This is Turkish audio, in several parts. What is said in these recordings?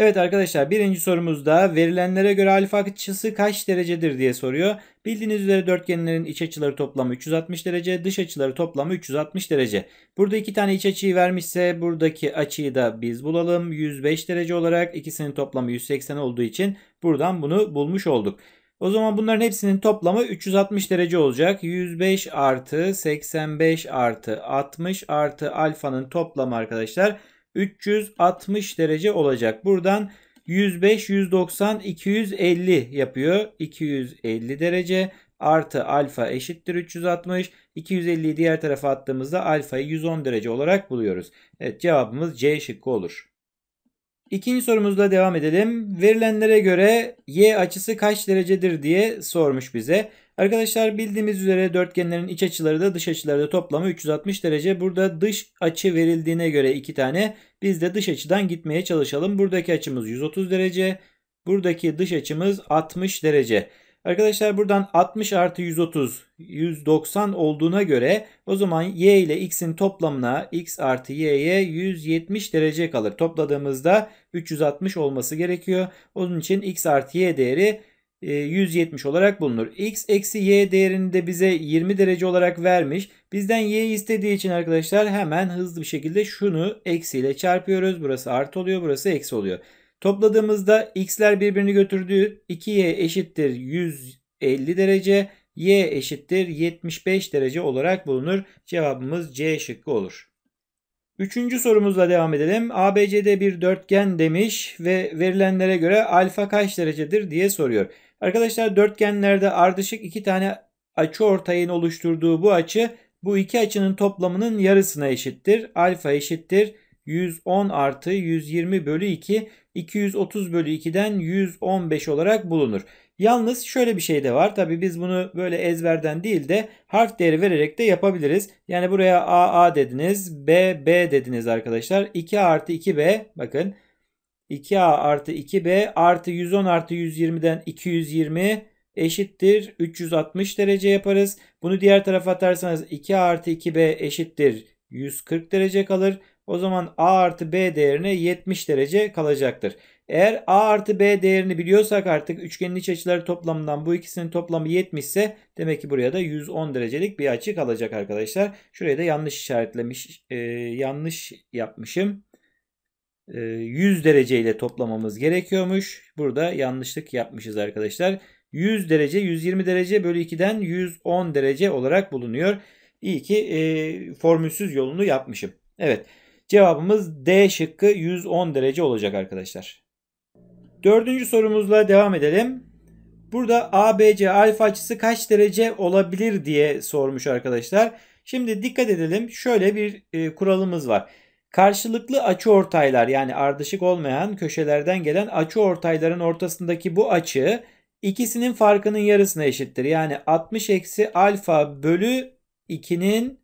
Evet arkadaşlar birinci sorumuzda verilenlere göre alfa açısı kaç derecedir diye soruyor. Bildiğiniz üzere dörtgenlerin iç açıları toplamı 360 derece, dış açıları toplamı 360 derece. Burada iki tane iç açıyı vermişse buradaki açıyı da biz bulalım. 105 derece olarak ikisinin toplamı 180 olduğu için buradan bunu bulmuş olduk. O zaman bunların hepsinin toplamı 360 derece olacak. 105 artı 85 artı 60 artı alfanın toplamı arkadaşlar 360 derece olacak. Buradan 105, 190, 250 yapıyor. 250 derece artı alfa eşittir 360. 250'yi diğer tarafa attığımızda alfayı 110 derece olarak buluyoruz. Evet cevabımız C şıkkı olur. İkinci sorumuzla devam edelim. Verilenlere göre y açısı kaç derecedir diye sormuş bize. Arkadaşlar bildiğimiz üzere dörtgenlerin iç açıları da dış açıları da toplamı 360 derece. Burada dış açı verildiğine göre iki tane biz de dış açıdan gitmeye çalışalım. Buradaki açımız 130 derece. Buradaki dış açımız 60 derece. Arkadaşlar buradan 60 artı 130 190 olduğuna göre o zaman y ile x'in toplamına x artı y'ye 170 derece kalır. Topladığımızda 360 olması gerekiyor. Onun için x artı y değeri 170 e, olarak bulunur. X eksi y değerini de bize 20 derece olarak vermiş. Bizden y istediği için arkadaşlar hemen hızlı bir şekilde şunu eksiyle çarpıyoruz. Burası artı oluyor burası eksi oluyor. Topladığımızda x'ler birbirini götürdüğü 2y eşittir 150 derece. y eşittir 75 derece olarak bulunur. Cevabımız C şıkkı olur. Üçüncü sorumuzla devam edelim. ABCD bir dörtgen demiş ve verilenlere göre alfa kaç derecedir diye soruyor. Arkadaşlar dörtgenlerde ardışık iki tane açı ortayın oluşturduğu bu açı bu iki açının toplamının yarısına eşittir. Alfa eşittir 110 artı 120 bölü 2 230 bölü 2'den 115 olarak bulunur. Yalnız şöyle bir şey de var. Tabi biz bunu böyle ezberden değil de harf değeri vererek de yapabiliriz. Yani buraya A A dediniz. B B dediniz arkadaşlar. 2A artı 2B bakın. 2A artı 2B artı 110 artı 120'den 220 eşittir 360 derece yaparız. Bunu diğer tarafa atarsanız 2A artı 2B eşittir 140 derece kalır. O zaman A artı B değerine 70 derece kalacaktır. Eğer A artı B değerini biliyorsak artık üçgenin iç açıları toplamından bu ikisinin toplamı 70 ise demek ki buraya da 110 derecelik bir açı kalacak arkadaşlar. Şuraya da yanlış işaretlemiş, e, yanlış yapmışım. 100 derece ile toplamamız gerekiyormuş. Burada yanlışlık yapmışız arkadaşlar. 100 derece 120 derece bölü 2'den 110 derece olarak bulunuyor. İyi ki e, formülsüz yolunu yapmışım. Evet cevabımız D şıkkı 110 derece olacak arkadaşlar. Dördüncü sorumuzla devam edelim. Burada ABC alfa açısı kaç derece olabilir diye sormuş arkadaşlar. Şimdi dikkat edelim. Şöyle bir e, kuralımız var. Karşılıklı açı ortaylar yani ardışık olmayan köşelerden gelen açı ortayların ortasındaki bu açı ikisinin farkının yarısına eşittir. Yani 60 eksi alfa bölü 2'nin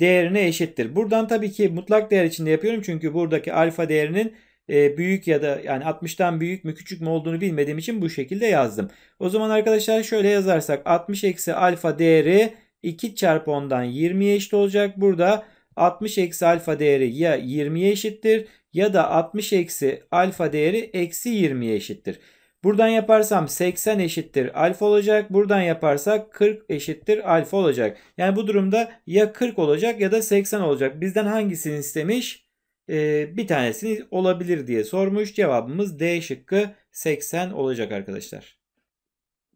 değerine eşittir. Buradan tabii ki mutlak değer içinde yapıyorum. Çünkü buradaki alfa değerinin e, büyük ya da yani 60'tan büyük mü küçük mü olduğunu bilmediğim için bu şekilde yazdım. O zaman arkadaşlar şöyle yazarsak 60 eksi alfa değeri 2 çarpı 10'dan 20'ye eşit olacak. Burada 60 eksi alfa değeri ya 20'ye eşittir ya da 60 eksi alfa değeri eksi 20'ye eşittir. Buradan yaparsam 80 eşittir alfa olacak. Buradan yaparsak 40 eşittir alfa olacak. Yani bu durumda ya 40 olacak ya da 80 olacak. Bizden hangisini istemiş? Ee, bir tanesini olabilir diye sormuş. Cevabımız D şıkkı 80 olacak arkadaşlar.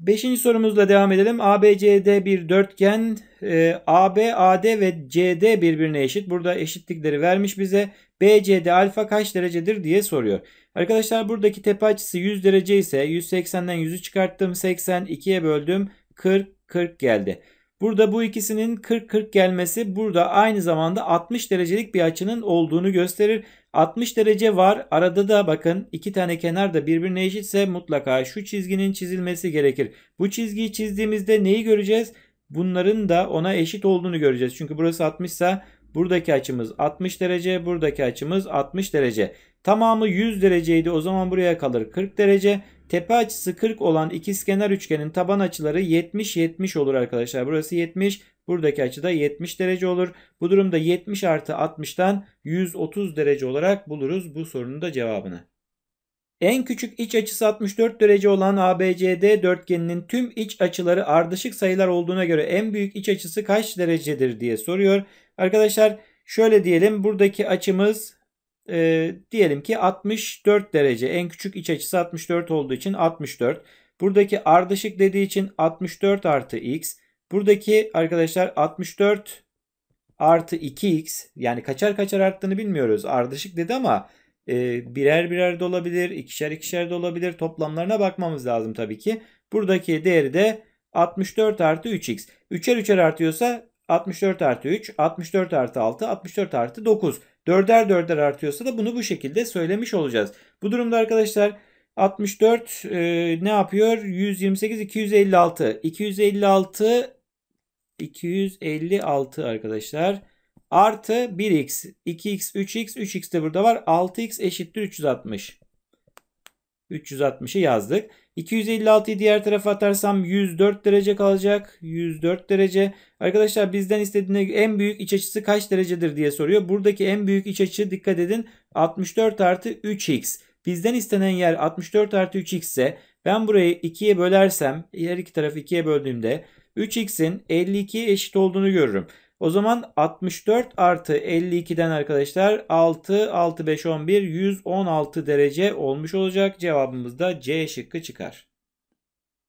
Beşinci sorumuzla devam edelim. ABCD bir dörtgen. E, AB, AD ve CD birbirine eşit. Burada eşitlikleri vermiş bize. BCD alfa kaç derecedir diye soruyor. Arkadaşlar buradaki tepe açısı 100 derece ise 180'den 100'ü çıkarttım. 80 2'ye böldüm. 40 40 geldi. Burada bu ikisinin 40-40 gelmesi burada aynı zamanda 60 derecelik bir açının olduğunu gösterir. 60 derece var. Arada da bakın iki tane kenar da birbirine eşitse mutlaka şu çizginin çizilmesi gerekir. Bu çizgiyi çizdiğimizde neyi göreceğiz? Bunların da ona eşit olduğunu göreceğiz. Çünkü burası 60 ise buradaki açımız 60 derece, buradaki açımız 60 derece. Tamamı 100 dereceydi. O zaman buraya kalır 40 derece. Tepe açısı 40 olan ikizkenar üçgenin taban açıları 70-70 olur arkadaşlar. Burası 70. Buradaki açı da 70 derece olur. Bu durumda 70 artı 60'tan 130 derece olarak buluruz bu sorunun da cevabını. En küçük iç açısı 64 derece olan ABCD dörtgeninin tüm iç açıları ardışık sayılar olduğuna göre en büyük iç açısı kaç derecedir diye soruyor. Arkadaşlar şöyle diyelim buradaki açımız e, diyelim ki 64 derece. En küçük iç açısı 64 olduğu için 64. Buradaki ardışık dediği için 64 artı x. Buradaki arkadaşlar 64 artı 2x yani kaçar kaçar arttığını bilmiyoruz. Ardışık dedi ama e, birer birer de olabilir, ikişer ikişer de olabilir. Toplamlarına bakmamız lazım tabii ki. Buradaki değeri de 64 artı 3x. Üçer üçer artıyorsa 64 artı 3, 64 artı 6, 64 artı 9. Dörder dörder artıyorsa da bunu bu şekilde söylemiş olacağız. Bu durumda arkadaşlar 64 e, ne yapıyor? 128, 256. 256 256 arkadaşlar. Artı 1x, 2x, 3x, 3x de burada var. 6x eşittir 360. 360'ı yazdık. 256'yı diğer tarafa atarsam 104 derece kalacak. 104 derece. Arkadaşlar bizden istediğine en büyük iç açısı kaç derecedir diye soruyor. Buradaki en büyük iç açı dikkat edin 64 artı 3x. Bizden istenen yer 64 artı 3x ise ben burayı 2'ye bölersem her iki tarafı 2'ye böldüğümde 3x'in 52'ye eşit olduğunu görürüm. O zaman 64 artı 52'den arkadaşlar 6, 6, 5, 11, 116 derece olmuş olacak. Cevabımız da C şıkkı çıkar.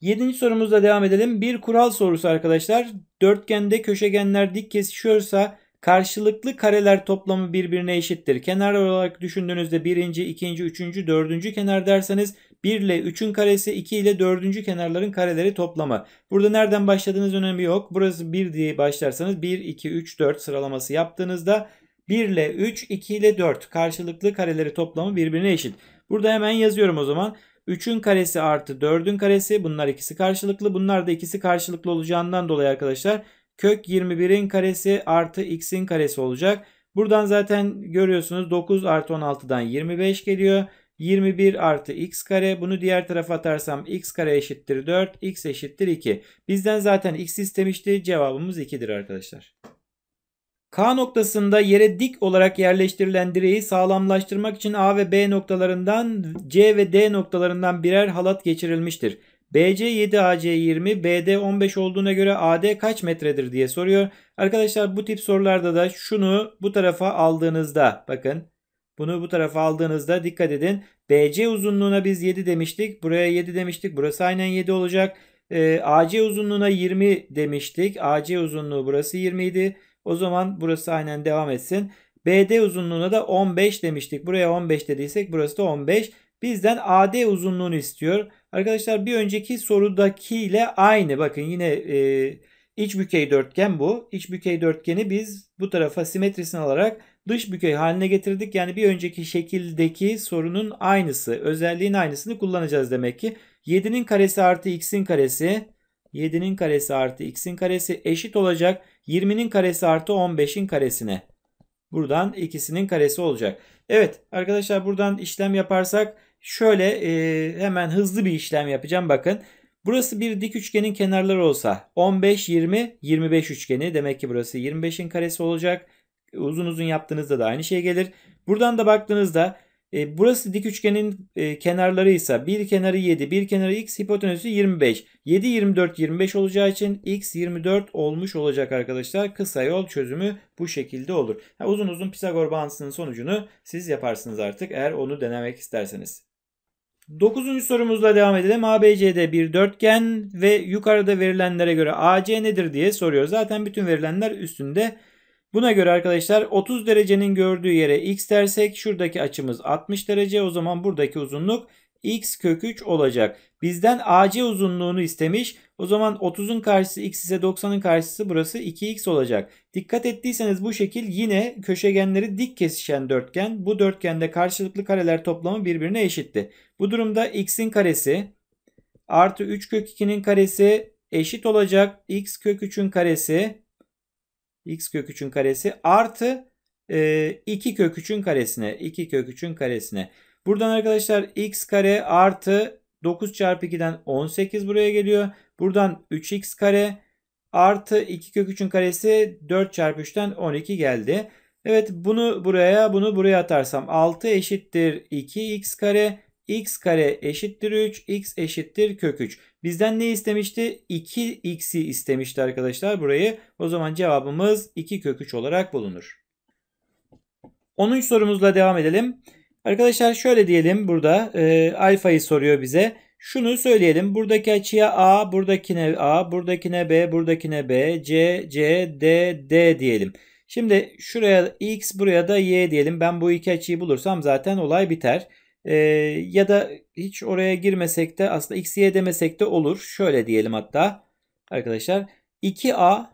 Yedinci sorumuzla devam edelim. Bir kural sorusu arkadaşlar. Dörtgende köşegenler dik kesişiyorsa karşılıklı kareler toplamı birbirine eşittir. Kenar olarak düşündüğünüzde birinci, ikinci, üçüncü, dördüncü kenar derseniz 1 ile 3'ün karesi 2 ile 4. kenarların kareleri toplamı. Burada nereden başladığınız önemi yok. Burası 1 diye başlarsanız 1, 2, 3, 4 sıralaması yaptığınızda 1 ile 3, 2 ile 4 karşılıklı kareleri toplamı birbirine eşit. Burada hemen yazıyorum o zaman. 3'ün karesi artı 4'ün karesi bunlar ikisi karşılıklı. Bunlar da ikisi karşılıklı olacağından dolayı arkadaşlar kök 21'in karesi artı x'in karesi olacak. Buradan zaten görüyorsunuz 9 artı 16'dan 25 geliyor. 21 artı x kare bunu diğer tarafa atarsam x kare eşittir 4 x eşittir 2. Bizden zaten x istemişti cevabımız 2'dir arkadaşlar. K noktasında yere dik olarak yerleştirilen direği sağlamlaştırmak için A ve B noktalarından C ve D noktalarından birer halat geçirilmiştir. BC 7 AC 20 BD 15 olduğuna göre AD kaç metredir diye soruyor. Arkadaşlar bu tip sorularda da şunu bu tarafa aldığınızda bakın bunu bu tarafa aldığınızda dikkat edin. BC uzunluğuna biz 7 demiştik. Buraya 7 demiştik. Burası aynen 7 olacak. Ee, AC uzunluğuna 20 demiştik. AC uzunluğu burası 20 idi. O zaman burası aynen devam etsin. BD uzunluğuna da 15 demiştik. Buraya 15 dediysek burası da 15. Bizden AD uzunluğunu istiyor. Arkadaşlar bir önceki sorudaki ile aynı. Bakın yine e, iç bükey dörtgen bu. İç bükey dörtgeni biz bu tarafa simetrisini alarak dış bükey haline getirdik. Yani bir önceki şekildeki sorunun aynısı, özelliğin aynısını kullanacağız demek ki. 7'nin karesi artı x'in karesi 7'nin karesi artı x'in karesi eşit olacak 20'nin karesi artı 15'in karesine. Buradan ikisinin karesi olacak. Evet arkadaşlar buradan işlem yaparsak şöyle e, hemen hızlı bir işlem yapacağım. Bakın burası bir dik üçgenin kenarları olsa 15, 20, 25 üçgeni demek ki burası 25'in karesi olacak. Uzun uzun yaptığınızda da aynı şey gelir. Buradan da baktığınızda e, burası dik üçgenin e, kenarları ise bir kenarı 7, bir kenarı x, hipotenüsü 25. 7, 24, 25 olacağı için x 24 olmuş olacak arkadaşlar. Kısa yol çözümü bu şekilde olur. Ha, uzun uzun Pisagor bağıntısının sonucunu siz yaparsınız artık eğer onu denemek isterseniz. Dokuzuncu sorumuzla devam edelim. ABCD bir dörtgen ve yukarıda verilenlere göre AC nedir diye soruyor. Zaten bütün verilenler üstünde Buna göre arkadaşlar 30 derecenin gördüğü yere x dersek şuradaki açımız 60 derece. O zaman buradaki uzunluk x kök 3 olacak. Bizden AC uzunluğunu istemiş. O zaman 30'un karşısı x ise 90'ın karşısı burası 2x olacak. Dikkat ettiyseniz bu şekil yine köşegenleri dik kesişen dörtgen. Bu dörtgende karşılıklı kareler toplamı birbirine eşitti. Bu durumda x'in karesi artı 3 kök 2'nin karesi eşit olacak. x kök 3'ün karesi x kök 3'ün karesi artı e, 2 kök 3'ün karesine 2 kök 3'ün karesine. Buradan arkadaşlar x kare artı 9 çarpı 2'den 18 buraya geliyor. Buradan 3x kare artı 2 kök 3'ün karesi 4 çarpı 3'ten 12 geldi. Evet bunu buraya bunu buraya atarsam 6 eşittir 2x kare x kare eşittir 3 x eşittir kök 3. Bizden ne istemişti? 2x'i istemişti arkadaşlar burayı. O zaman cevabımız 2 kök 3 olarak bulunur. 10. sorumuzla devam edelim. Arkadaşlar şöyle diyelim burada e, alfayı soruyor bize. Şunu söyleyelim. Buradaki açıya A, buradakine A, buradakine B, buradakine B, C, C, D, D diyelim. Şimdi şuraya X, buraya da Y diyelim. Ben bu iki açıyı bulursam zaten olay biter. Ee, ya da hiç oraya girmesek de aslında X, Y demesek de olur. Şöyle diyelim hatta arkadaşlar. 2A,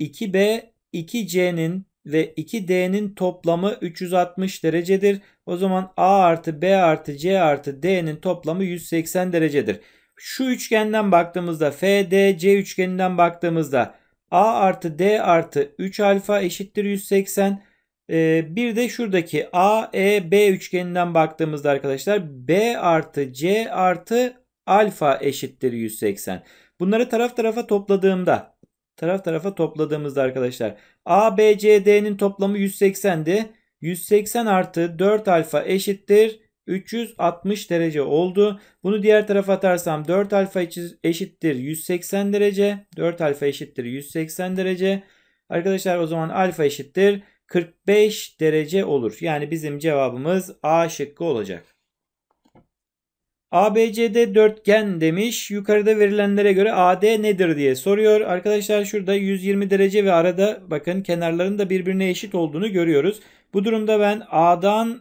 2B, 2C'nin ve 2D'nin toplamı 360 derecedir. O zaman A artı B artı C artı D'nin toplamı 180 derecedir. Şu üçgenden baktığımızda FDC üçgeninden baktığımızda A artı D artı 3 alfa eşittir 180. Ee, bir de şuradaki A, E, B üçgeninden baktığımızda arkadaşlar B artı C artı alfa eşittir 180. Bunları taraf tarafa topladığımda taraf tarafa topladığımızda arkadaşlar A, B, C, D'nin toplamı 180'di. 180 artı 4 alfa eşittir 360 derece oldu. Bunu diğer tarafa atarsam 4 alfa eşittir 180 derece. 4 alfa eşittir 180 derece. Arkadaşlar o zaman alfa eşittir 45 derece olur. Yani bizim cevabımız A şıkkı olacak. ABCD dörtgen demiş. Yukarıda verilenlere göre AD nedir diye soruyor. Arkadaşlar şurada 120 derece ve arada bakın kenarların da birbirine eşit olduğunu görüyoruz. Bu durumda ben A'dan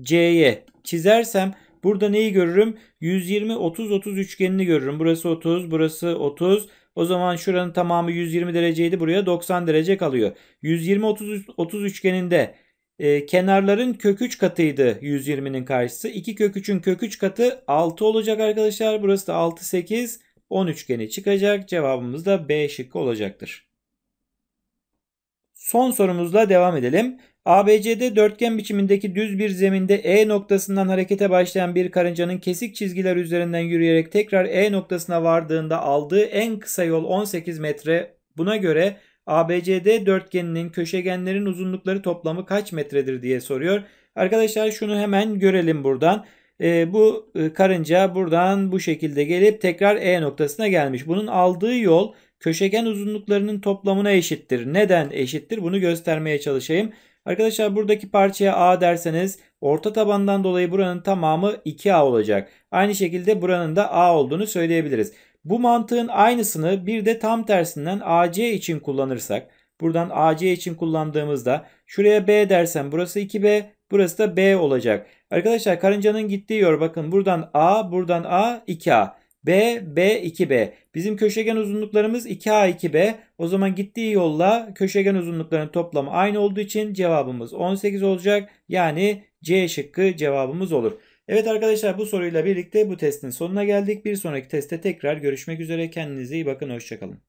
C'ye çizersem burada neyi görürüm? 120 30 30 üçgenini görürüm. Burası 30, burası 30. O zaman şuranın tamamı 120 dereceydi. Buraya 90 derece kalıyor. 120 30 30 üçgeninde e, kenarların kök 3 katıydı 120'nin karşısı. 2 kök 3'ün kök 3 katı 6 olacak arkadaşlar. Burası da 6 8 10 üçgeni çıkacak. Cevabımız da B şıkkı olacaktır. Son sorumuzla devam edelim. ABCD dörtgen biçimindeki düz bir zeminde E noktasından harekete başlayan bir karıncanın kesik çizgiler üzerinden yürüyerek tekrar E noktasına vardığında aldığı en kısa yol 18 metre. Buna göre ABCD dörtgeninin köşegenlerin uzunlukları toplamı kaç metredir diye soruyor. Arkadaşlar şunu hemen görelim buradan. E, bu e, karınca buradan bu şekilde gelip tekrar E noktasına gelmiş. Bunun aldığı yol köşegen uzunluklarının toplamına eşittir. Neden eşittir? Bunu göstermeye çalışayım. Arkadaşlar buradaki parçaya A derseniz orta tabandan dolayı buranın tamamı 2A olacak. Aynı şekilde buranın da A olduğunu söyleyebiliriz. Bu mantığın aynısını bir de tam tersinden AC için kullanırsak buradan AC için kullandığımızda şuraya B dersem burası 2B burası da B olacak. Arkadaşlar karıncanın gittiği yer bakın buradan A buradan A 2A. B, B, 2B. Bizim köşegen uzunluklarımız 2A, 2B. O zaman gittiği yolla köşegen uzunluklarının toplamı aynı olduğu için cevabımız 18 olacak. Yani C şıkkı cevabımız olur. Evet arkadaşlar bu soruyla birlikte bu testin sonuna geldik. Bir sonraki testte tekrar görüşmek üzere. Kendinize iyi bakın. Hoşçakalın.